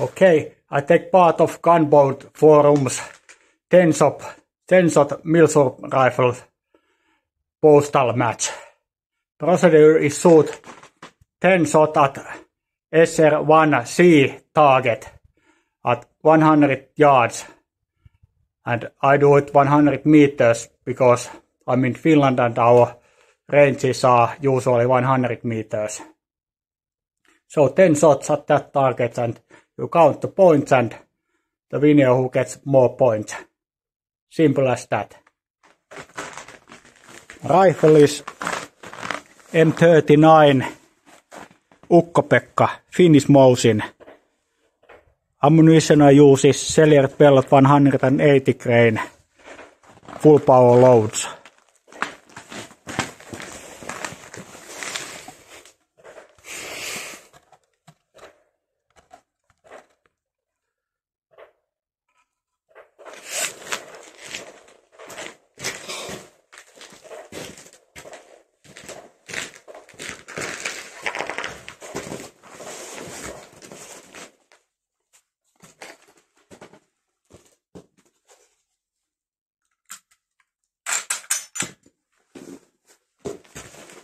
Okay, I take part of gunboat forums, tens of tens of Milsurp rifle postal match. Procedure is shoot 10 shot at SR1C target at 100 yards and I do it 100 meters because I'm in Finland and our ranges are usually 100 meters. So 10 shots at that target and you count the points and the winner who gets more points. Simple as that. Rifle is M39 Ukko-Pekka Finnish Mosin. Ammunition I use is Pellet 180 grain full power loads.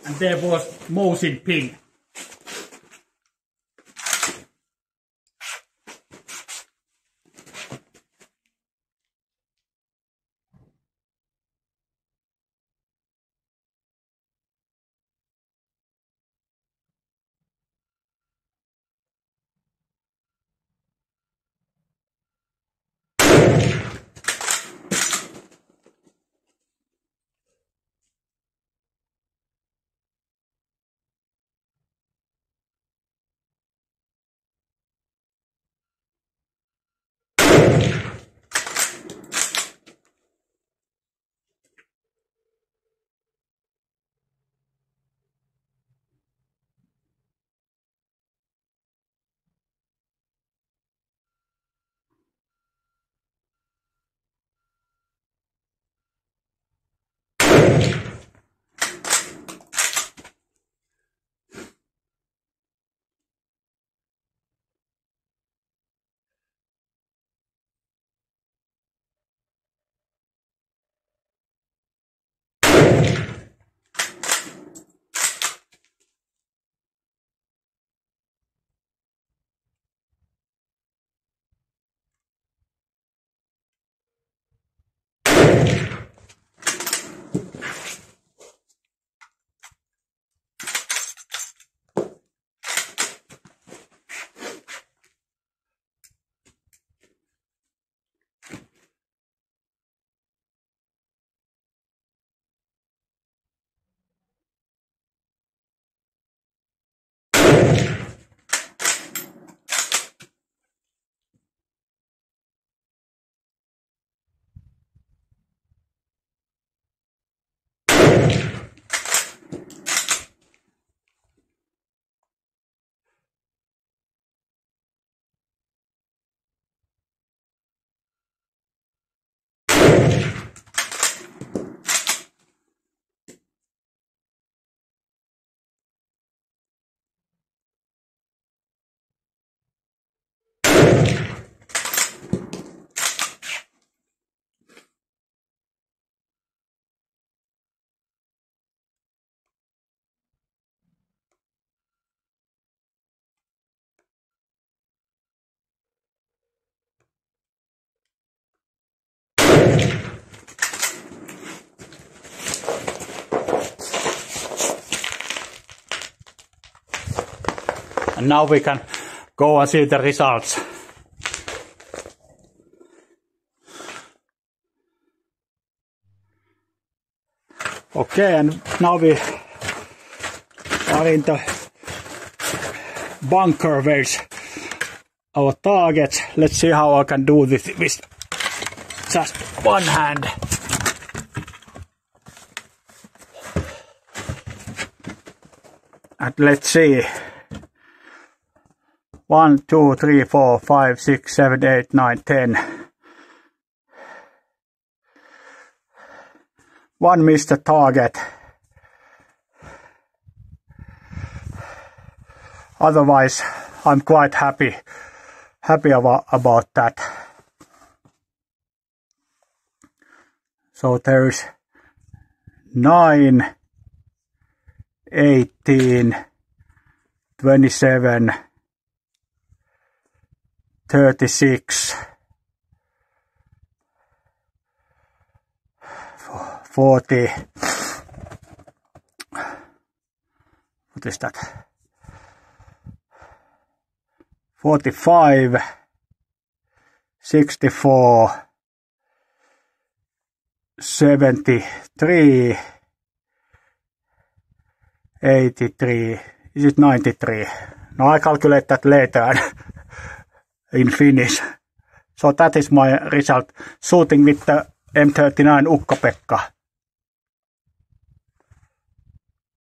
And there was Mosin pin. And now we can go and see the results. Okay, and now we are in the bunker where's our target. Let's see how I can do this with just one hand. And let's see. 1, 2, 3, 4, 5, 6, 7, 8, 9, 10. One missed the target. Otherwise, I'm quite happy, happy about, about that. So there's 9, 18, 27, 36, 40, what is that? 45, 64, 73, 83, is it 93? No, I calculate that later in Finnish. So that is my result. Shooting with the M39 Ukko-Pekka.